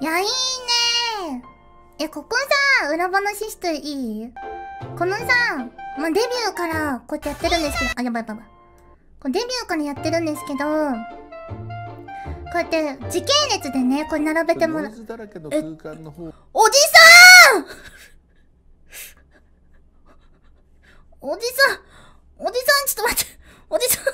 いや、いいね。え、ここさ、裏話していい？このさ、まあ、デビューからこうやってやってるんですけど、あ、やばいやばいやばい。こうデビューからやってるんですけど、こうやって時系列でね、こう並べてもらう。おじさん！おじさん！おじさん、ちょっと待って。おじさん！